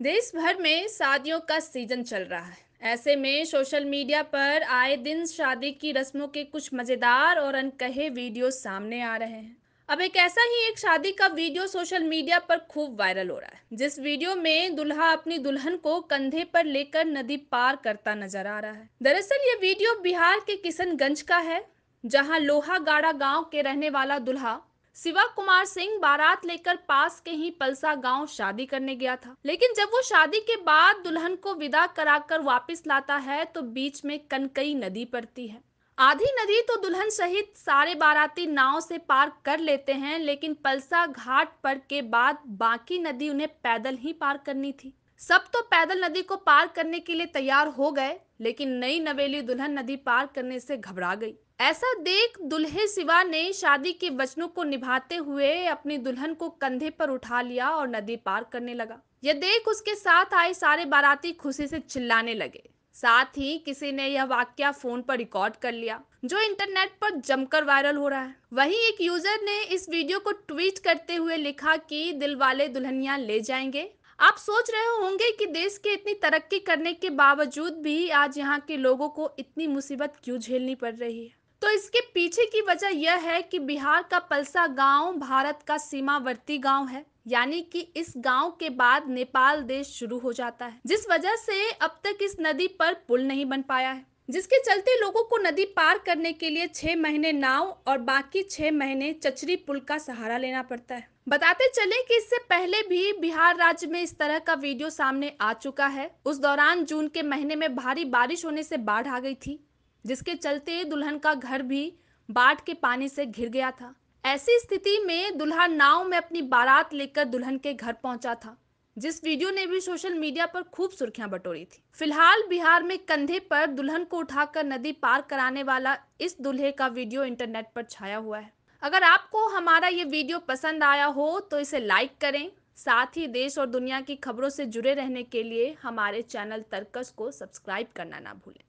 देश भर में शादियों का सीज़न चल रहा है। ऐसे में सोशल मीडिया पर आए दिन शादी की रस्मों के कुछ मज़ेदार और अनकहे वीडियो सामने आ रहे हैं। अब एक ऐसा ही एक शादी का वीडियो सोशल मीडिया पर खूब वायरल हो रहा है, जिस वीडियो में दुल्हा अपनी दुल्हन को कंधे पर लेकर नदी पार करता नज़र आ रहा है। दरअसल ये वीडियो बिहार के किशनगंज का है, जहाँ लोहा गाड़ा गाँव के रहने वाला दुल्हा शिवा कुमार सिंह बारात लेकर पास के ही पलसा गाँव शादी करने गया था। लेकिन जब वो शादी के बाद दुल्हन को विदा कराकर वापस लाता है तो बीच में कनकई नदी पड़ती है। आधी नदी तो दुल्हन सहित सारे बाराती नाव से पार कर लेते हैं, लेकिन पलसा घाट पर के बाद बाकी नदी उन्हें पैदल ही पार करनी थी। सब तो पैदल नदी को पार करने के लिए तैयार हो गए, लेकिन नई नवेली दुल्हन नदी पार करने से घबरा गई। ऐसा देख दुल्हे शिवा ने शादी के वचनों को निभाते हुए अपनी दुल्हन को कंधे पर उठा लिया और नदी पार करने लगा। यह देख उसके साथ आए सारे बाराती खुशी से चिल्लाने लगे। साथ ही किसी ने यह वाक्य फ़ोन पर रिकॉर्ड कर लिया, जो इंटरनेट पर जमकर वायरल हो रहा है। वहीं एक यूज़र ने इस वीडियो को ट्वीट करते हुए लिखा कि दिल वाले दुल्हनिया ले जाएँगे। आप सोच रहे होंगे कि देश के इतनी तरक्की करने के बावजूद भी आज यहाँ के लोगों को इतनी मुसीबत क्यों झेलनी पड़ रही है? तो इसके पीछे की वजह यह है कि बिहार का पलसा गाँव भारत का सीमावर्ती गाँव है। यानी कि इस गाँव के बाद नेपाल देश शुरू हो जाता है। जिस वजह से अब तक इस नदी पर पुल नहीं बन पाया है। जिसके चलते लोगों को नदी पार करने के लिए छह महीने नाव और बाकी छह महीने चचरी पुल का सहारा लेना पड़ता है। बताते चले कि इससे पहले भी बिहार राज्य में इस तरह का वीडियो सामने आ चुका है। उस दौरान जून के महीने में भारी बारिश होने से बाढ़ आ गई थी, जिसके चलते दुल्हन का घर भी बाढ़ के पानी से घिर गया था। ऐसी स्थिति में दुल्हा नाव में अपनी बारात लेकर दुल्हन के घर पहुँचा था। जिस वीडियो ने भी सोशल मीडिया पर खूब सुर्खियाँ बटोरी थी। फ़िलहाल बिहार में कंधे पर दुल्हन को उठाकर नदी पार कराने वाला इस दुल्हे का वीडियो इंटरनेट पर छाया हुआ है। अगर आपको हमारा ये वीडियो पसंद आया हो तो इसे लाइक करें। साथ ही देश और दुनिया की खबरों से जुड़े रहने के लिए हमारे चैनल तर्कस को सब्सक्राइब करना ना भूलें।